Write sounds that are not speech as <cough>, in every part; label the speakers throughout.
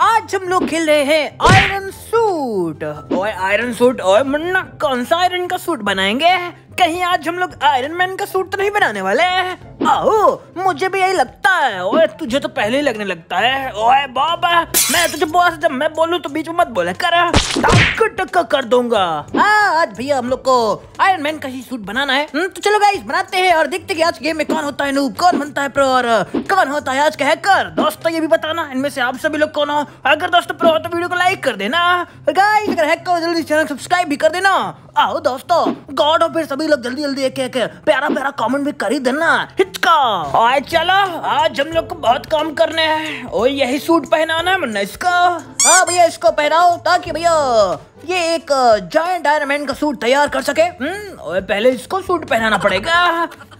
Speaker 1: आज हम लोग खेल रहे हैं आयरन सूट ओए आयरन सूट ओए, मुन्ना, कौन सा आयरन का सूट बनाएँगे? कहीं आज हम लोग आयरन मैन का सूट तो नहीं बनाने वाले आओ मुझे भी यही लगता है। ओए तुझे तो पहले ही लगने लगता है। ओए बाबा मैं तुझे बॉस जब मैं बोलूँ तो बीच में मत बोले कर। टक टक कर दूँगा। हाँ आज भैया हम लोग को आयरन मैन का ही सूट बनाना है। हम्म, तो चलो गाइस बनाते हैं और देखते कि आज गेम में कौन होता है नूब कौन बनता है प्रो और कौन होता है आज का हैकर दोस्तों ये भी बताना इनमें से आप सभी लोग कौन हो? अगर दोस्तों प्रो हो तो वीडियो को लाइक कर देना। गाइस अगर हैकर जल्दी चैनल सब्सक्राइब भी कर देना। आओ दोस्तों गॉड हो फिर सभी लोग जल्दी जल्दी एक एक प्यारा प्यारा कमेंट भी कर ही देना। हिचका और चलो। आज हम लोग को बहुत काम करने हैं। और यही सूट पहनाना है मुन्ना इसको। हाँ भैया इसको पहनाओ ताकि भैया ये एक जायंट आयरन मैन का सूट तैयार कर सके। हम्म और पहले इसको सूट पहनाना पड़ेगा।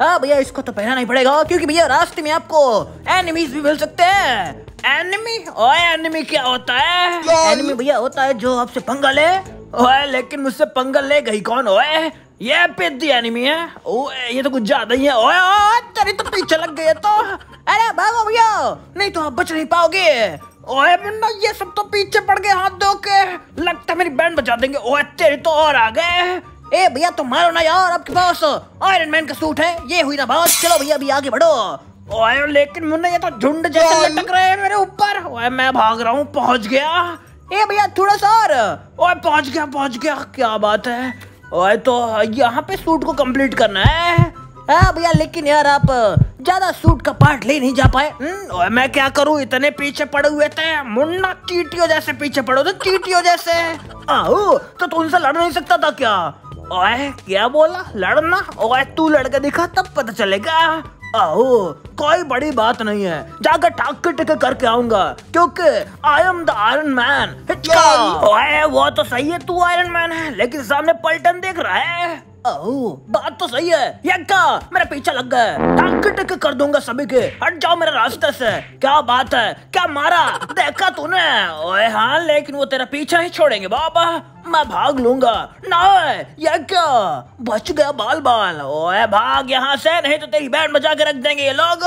Speaker 1: हाँ भैया इसको तो पहनाना ही पड़ेगा। क्योंकि भैया रास्ते में आपको एनिमीज भी मिल सकते हैं। एनिमी ओए एनिमी क्या होता है? एनिमी भैया होता है जो आपसे पंगा ले। ओए लेकिन मुझसे पंगा ले गई कौन? ओए ये पेदी एनिमी है। ओए ये तो कुछ ज़्यादा ही है। ओए ओए तेरी तो पीछे लग गई तो। अरे भागो भैया। नहीं तो आप बच नहीं पाओगे। ओए मुन्ना ये सब तो पीछे पड़ गए हाथ धो के। लगता है मेरी बैंड बचा देंगे। ओए तेरी तो और आ गए। ए भैया तुम मारो ना यार आपके पास आयरन मैन का सूट है। ये हुई ना बात। चलो भैया अभी आगे बढ़ो। ओए लेकिन मुन्ना ये तो झुंड जैसे लटक रहे हैं मेरे ऊपर। ओए मैं भाग रहा हूँ। पहुँच गया। ए भैया थोड़ा सा और। ओए पहुँच गया पहुँच गया। क्या बात है? ओए तो यहाँ पे सूट को कंप्लीट करना है? हाँ भैया लेकिन यार आप ज़्यादा सूट का पार्ट ले नहीं जा पाए। हम्म, मैं क्या करूँ? इतने पीछे पड़े हुए थे। मुन्ना चीटियों जैसे पीछे पड़े थे चीटियों जैसे। आओ तो तू उनसे लड़ नहीं सकता था क्या? ओए क्या बोला? लड़ना? ओए तू लड़के दिखा तब पता चलेगा। आओ कोई बड़ी बात नहीं है। जाकर टाक टिक करके आऊँगा क्योंकि I am the Iron Man ओए वो तो सही है तू आयरन मैन है लेकिन सामने पलटन देख रहा है। बात तो सही है। ये क्या मेरा पीछा लग गया टाक कर दूँगा सभी के। हट जाओ मेरे रास्ते से। क्या बात है? क्या मारा? देखा तूने? ओए हाँ लेकिन वो तेरा पीछा ही छोड़ेंगे। बाबा, मैं भाग लूँगा। ना ये क्या बच गया बाल बाल ओए, भाग यहाँ से, नहीं तो तेरी बैंड बजा के रख देंगे ये लोग।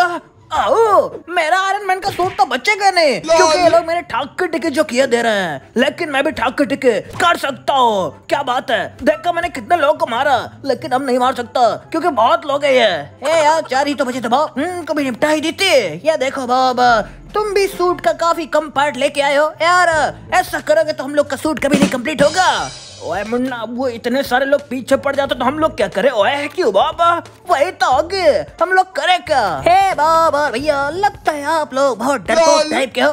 Speaker 1: मेरा आयरन मैन का सूट तो बचेगा नहीं क्योंकि ये लोग मेरे ठाक के टिके जो किए दे रहे हैं। लेकिन मैं भी ठाक के टिके कर सकता हूँ। क्या बात है? देखा मैंने कितने लोगों को मारा लेकिन अब नहीं मार सकता क्योंकि बहुत लोग है ये। ए यार चार ही तो बचे थे बाब हम्म, कभी निपटा ही। देते ये देखो बाब तुम भी सूट का काफ़ी कम पार्ट लेके आए हो। यार ऐसा करोगे तो हम लोग का सूट कभी नहीं कंप्लीट होगा। ओए मुन्ना वो इतने सारे लोग पीछे पड़ जाते तो हम लोग क्या करें? ओए क्यों बाबा? वही तो आगे। हम लोग करें क्या? हे बाबा भैया लगता है आप लोग बहुत डरपोक टाइप के हो।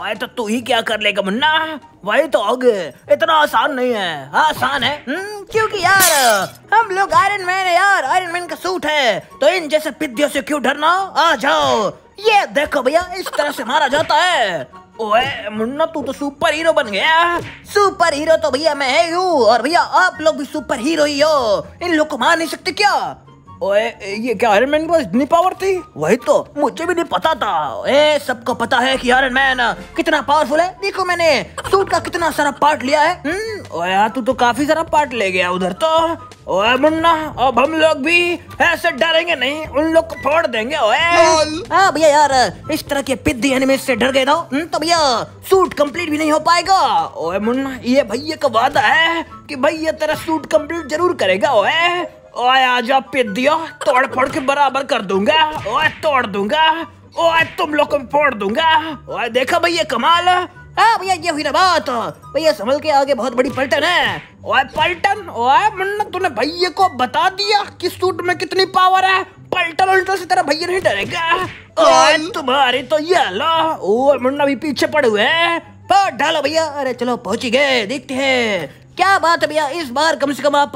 Speaker 1: ओए तो तू ही क्या कर लेगा मुन्ना? वही तो आगे। इतना आसान नहीं है। आसान है। हम्म, क्योंकि यार हम लोग आयरन मैन है यार। आयरन मैन का सूट है। तो इन जैसे पिद्दियों से क्यों डरना? आ जाओ। ये देखो भैया इस तरह से मारा जाता है। ओए, मुन्ना, तू तो सुपर हीरो बन गया। सुपर हीरो तो भैया मैं है और भैया आप लोग भी सुपर हीरो ही हो। इन लोग को मार नहीं सकते क्या? ओए ये क्या आयरन मैन के पास इतनी पावर थी? वही तो मुझे भी नहीं पता था। ए सबको पता है कि आयरन मैन कितना पावरफुल है। देखो मैंने सूट का कितना सारा पार्ट लिया है। हम्म ओए यार तू तो काफ़ी सारा पार्ट ले गया उधर तो। ओए मुन्ना अब हम लोग भी ऐसे डरेंगे नहीं उन लोग को फोड़ देंगे ओए। हाँ भैया यार इस तरह के पिद्दी एनिमी से डर गए तो हम्म, तो भैया सूट कंप्लीट भी नहीं हो पाएगा। ओए मुन्ना ये भैया का वादा है कि भैया तेरा सूट कंप्लीट ज़रूर करेगा ओए। ओए आजा पिद्दियो तोड़ फोड़ के बराबर कर दूँगा। ओए तोड़ दूँगा। ओए तुम लोग को फोड़ दूँगा। ओए देखा भैया कमाल? हाँ भैया ये हुई ना बात। भैया संभल के आगे बहुत बड़ी पलटन है। ओए पलटन? ओए मुन्ना तूने भैया को बता दिया कि सूट में कितनी पावर है? पलटन उल्टन से तेरा भैया नहीं डरेगा। ओए तुम्हारी तो ये लो ओए मुन्ना भी पीछे पड़े हुए हैं। डालो भैया। अरे चलो पहुँच ही गए। देखते हैं। क्या बात है भैया? इस बार कम से कम आप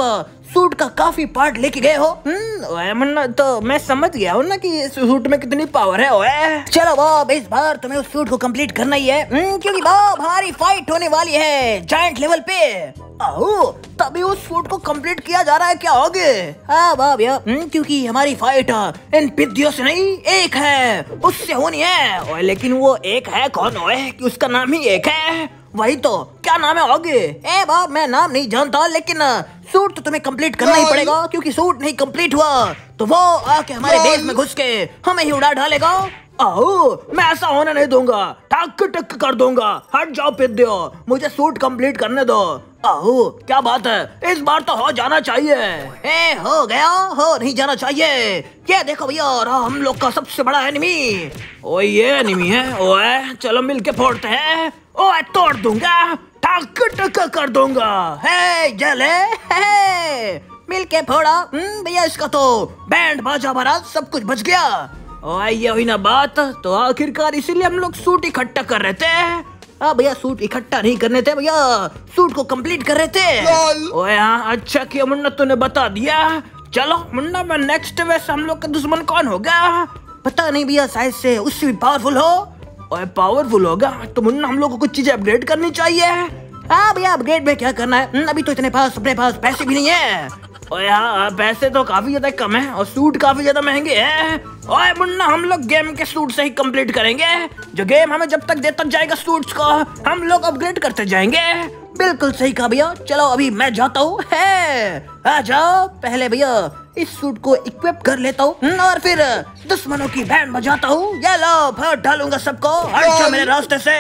Speaker 1: सूट का काफ़ी पार्ट लेके गए हो। हम्म, तो मैं समझ गया हूँ ना कि इस सूट में कितनी पावर है ओए। चलो बॉब इस बार तुम्हें उस सूट को कंप्लीट करना ही है। हम्म, क्योंकि बॉब हमारी फाइट होने वाली है जाइंट लेवल पे। आओ तभी उस सूट को कंप्लीट किया जा रहा है क्या आगे? हाँ वाह भैया हम्म, क्योंकि हमारी फाइट इन पिद्दियों से नहीं एक है उससे होनी है। लेकिन वो एक है कौन ओए कि उसका नाम ही एक है? वही तो। क्या नाम है आगे? ए बाप मैं नाम नहीं जानता लेकिन सूट तो तुम्हें कंप्लीट करना ही पड़ेगा क्योंकि सूट नहीं कंप्लीट हुआ। तो वो आके हमारे बेस में घुस के हमें ही उड़ा डालेगा। आओ मैं ऐसा होने नहीं दूँगा। टक टक कर दूँगा। हट जाओ पिद दो मुझे सूट कंप्लीट करने दो। आओ क्या बात है? इस बार तो हो जाना चाहिए। ए हो गया? हो नहीं जाना चाहिए। ये देखो भैया हम लोग का सबसे बड़ा एनिमी ओ ये एनिमी है। ओए चलो मिलके फोड़ते हैं। ओए तोड़ दूँगा। टक टक कर दूँगा। है जले है मिल के फोड़ा। हम्म, भैया इसका तो बैंड बाजा भरा सब कुछ बच गया। ओए ये हुई ना बात। तो आखिरकार इसीलिए हम लोग सूट इकट्ठा कर रहे थे। हाँ भैया सूट इकट्ठा नहीं करने थे भैया। सूट को कंप्लीट कर रहे थे। ओए हाँ अच्छा किया मुन्ना तूने बता दिया। चलो मुन्ना मैं नेक्स्ट वैसे हम लोग का दुश्मन कौन होगा? पता नहीं भैया शायद से उससे भी पावरफुल हो। ओए पावरफुल होगा तो मुन्ना हम लोग को कुछ चीज़ें अपग्रेड करनी चाहिए। हाँ भैया अपग्रेड में क्या करना है? हम्म, अभी तो इतने पास अपने पास पैसे भी नहीं है। ओए हाँ पैसे तो काफ़ी ज़्यादा कम है और सूट काफ़ी ज़्यादा महँगे हैं। ओए मुन्ना हम लोग गेम के सूट से ही कंप्लीट करेंगे। जो गेम हमें जब तक देता जाएगा सूट्स को हम लोग अपग्रेड करते जाएँगे। बिल्कुल सही कहा भैया। चलो अभी मैं जाता हूँ आ जाओ पहले भैया। इस सूट को इक्विप कर लेता हूँ और फिर दुश्मनों की बैंड बजाता हूँ। ये लो फिर डालूँगा सबको। मेरे रास्ते से।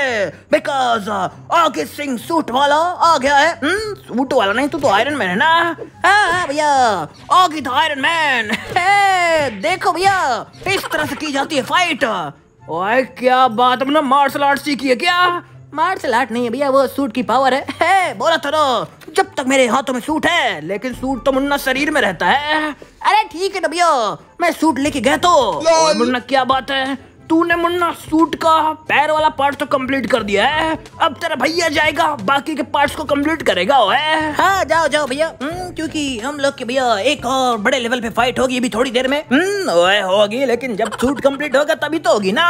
Speaker 1: बिकॉज़ आगे सिंह सूट वाला आ गया है। हम्म, सूट वाला नहीं तू तो आयरन मैन है ना? हाँ हाँ भैया आगे तो आयरन मैन देखो भैया इस तरह से की जाती है फाइट ओए क्या बात मार्शल आर्ट सीखी है क्या? मार्शल आर्ट नहीं है भैया वो सूट की पावर है, है बोला था ना जब तक मेरे हाथों में सूट है लेकिन सूट तो मुन्ना शरीर में रहता है। अरे ठीक है भैया मैं सूट लेके गया तो। मुन्ना क्या बात है? तूने मुन्ना सूट का पैर वाला पार्ट तो कंप्लीट कर दिया है। अब तेरा भैया जाएगा बाकी के पार्ट्स को कंप्लीट करेगा ओए हाँ। जाओ जाओ भैया। हम्म, क्योंकि हम लोग के भैया एक और बड़े लेवल पे फाइट होगी अभी थोड़ी देर में। हम्म, ओए होगी लेकिन जब <laughs> सूट कंप्लीट होगा तभी तो होगी ना।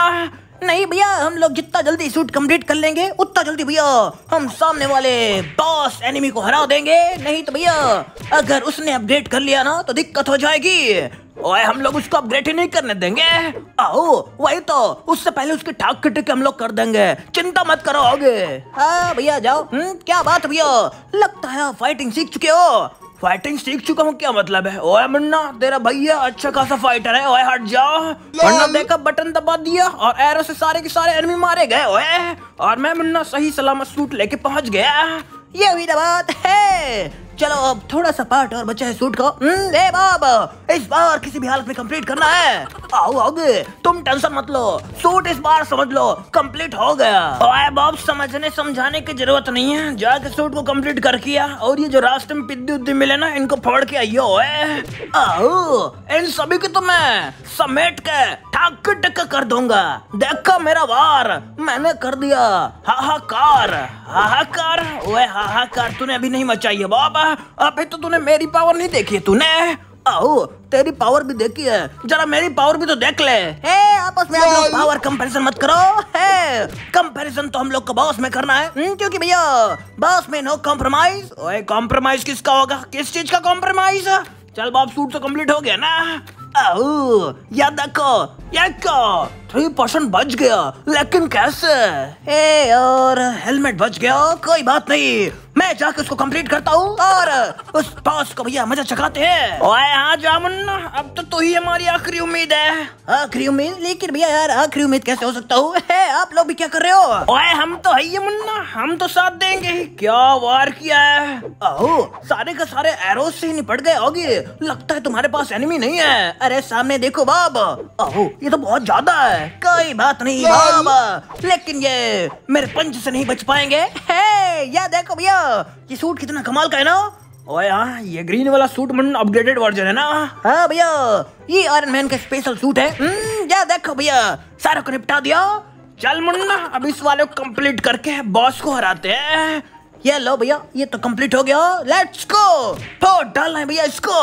Speaker 1: नहीं भैया हम लोग जितना जल्दी शूट कंप्लीट कर लेंगे उतना जल्दी भैया हम सामने वाले बॉस एनिमी को हरा देंगे। नहीं तो भैया अगर उसने अपडेट कर लिया ना तो दिक्कत हो जाएगी। ओए हम लोग उसको अपग्रेड ही नहीं करने देंगे। आओ वही तो उससे पहले उसके ठाक के हम लोग कर देंगे। चिंता मत करो आगे। हाँ भैया जाओ। हम्म, क्या बात भैया? लगता है फाइटिंग सीख चुके हो। फाइटिंग सीख चुका हूँ क्या मतलब है? ओए मुन्ना तेरा भैया अच्छा खासा फाइटर है ओए हट जा। मुन्ना देखा बटन दबा दिया और एरो से सारे के सारे एनिमी मारे गए ओए। और मैं मुन्ना सही सलामत सूट लेके पहुँच गया। ये भी दबात बात है। चलो अब थोड़ा सा पार्ट और बचा है सूट को। हम्म, ए बाब इस बार किसी भी हालत में कंप्लीट करना है। आओ आओगे तुम टेंशन मत लो। सूट इस बार समझ लो कंप्लीट हो गया। ओए बाब समझने समझाने की ज़रूरत नहीं है। जाके सूट को कंप्लीट कर किया। और ये जो रास्ते में पिद्दी उद्दी मिले ना इनको फोड़ के आइयो आओ इन सभी को तो मैं समेट के ठक टक कर दूँगा। देखा मेरा वार। मैंने कर दिया। हाहाकार। हाहाकार? ओए हाहाकार तूने अभी नहीं मचाई है बाबा। अबे तो तूने मेरी पावर नहीं देखी है तूने। आओ तेरी पावर भी देखी है। जरा मेरी पावर भी तो देख ले। हे आपस में आप लोग पावर कंपैरिजन मत करो। हे कंपैरिजन तो हम लोग को बॉस में करना है। हम्म, क्योंकि भैया बॉस में नो कॉम्प्रोमाइज ओए कॉम्प्रोमाइज किसका होगा? किस चीज़ का कॉम्प्रोमाइज चल बाप सूट तो कंप्लीट हो गया ना। आओ या देखो या को थ्री परसेंट बच गया। लेकिन कैसे? ए और हेलमेट बच गया। कोई बात नहीं। मैं जाके उसको कंप्लीट करता हूँ और उस बॉस को भैया मज़ा चखाते हैं। ओए हाँ जामुन। अब तो तू ही हमारी आखिरी उम्मीद है। आखिरी उम्मीद? लेकिन भैया यार आखिरी उम्मीद कैसे हो सकता हूँ? आप लोग भी क्या कर रहे हो? ओए हम तो है मुन्ना। हम तो साथ देंगे। क्या वार किया है? ओह सारे का सारे एरो से ही निपट गए होगी लगता है तुम्हारे पास एनिमी नहीं है। अरे सामने देखो बाब। ओह ये तो बहुत ज़्यादा है। कोई बात नहीं बाबा। लेकिन ये मेरे पंच से नहीं बच पाएँगे। हे ये देखो भैया ये सूट कितना कमाल का है ना? ओए हाँ ये ग्रीन वाला सूट मन अपग्रेडेड वर्जन है ना? हाँ भैया ये आयरन मैन का स्पेशल सूट है। हम्म, ये देखो भैया सारा को निपटा दिया। चल मुन्ना अब इस वाले को कंप्लीट करके बॉस को हराते हैं। ये लो भैया ये तो कंप्लीट हो गया। लेट्स गो फोड़ डालना है भैया इसको।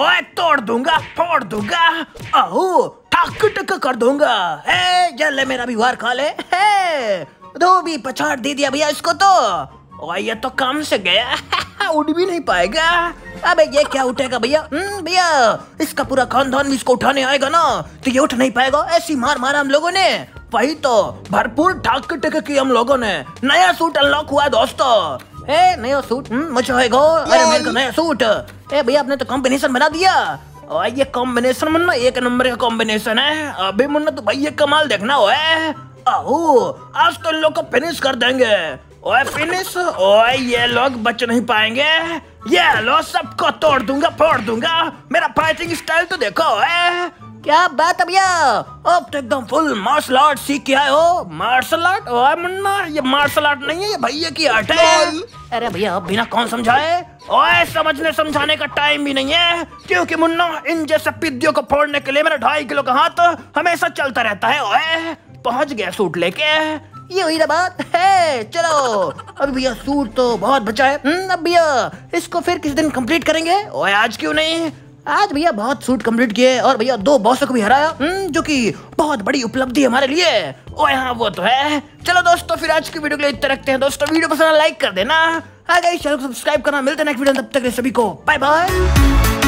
Speaker 1: ओए तोड़ दूँगा फोड़ दूँगा। आहू टक टक कर दूँगा। ए जल ले मेरा वार खा ले भी पछाड़ दे दिया भैया इसको तो। और ये तो काम से गया। <laughs> उड़ भी नहीं पाएगा। अबे ये क्या उठेगा भैया? हम्म, भैया इसका पूरा खानदान भी इसको उठाने आएगा ना तो ये उठ नहीं पाएगा। ऐसी मार मारा हम लोगों ने। वही तो भरपूर ठाक टक की हम लोगों ने। नया सूट अनलॉक हुआ दोस्तों। ए नया सूट हम्म, मज़ा अरे मेरे का नया सूट। ए भैया आपने तो कॉम्बिनेशन बना दिया। ये कॉम्बिनेशन मुन्ना एक नंबर का कॉम्बिनेशन है। अभी मुन्ना तो भाई ये कमाल देखना हो आहो, आज तो लोग को फिनिश कर देंगे। ओए फिनिश ओए, ये लोग बच नहीं पाएँगे। ये लो, सबको तोड़ दूँगा, फोड़ दूँगा। मेरा फाइटिंग स्टाइल तो देखो, ओए। क्या बात है भैया? अब तो एकदम फुल मार्शल आर्ट सीख के आए हो। मार्शल आर्ट ओए मुन्ना ये मार्शल आर्ट नहीं है ये भैया की आर्ट है। अरे भैया अब बिना कौन समझाए? ओए समझने समझाने का टाइम भी नहीं है। क्योंकि मुन्ना इन जैसे पिद्दियों को फोड़ने के लिए मेरा ढाई किलो का हाथ हमेशा चलता रहता है। ओए पहुँच गया सूट लेके। ये वही बात है। चलो अभी भैया सूट तो बहुत बचा है। हम्म, अब भैया इसको फिर किस दिन कंप्लीट करेंगे? ओए आज क्यों नहीं? आज भैया बहुत सूट कंप्लीट किए और भैया दो बॉसों को भी हराया। हम्म, जो कि बहुत बड़ी उपलब्धि हमारे लिए। ओए हाँ वो तो है। चलो दोस्तों फिर आज की वीडियो के लिए इतना रखते हैं। दोस्तों वीडियो पसंद लाइक कर देना। आगे चैनल को सब्सक्राइब करना। मिलते हैं नेक्स्ट वीडियो तब तक सभी को बाय बाय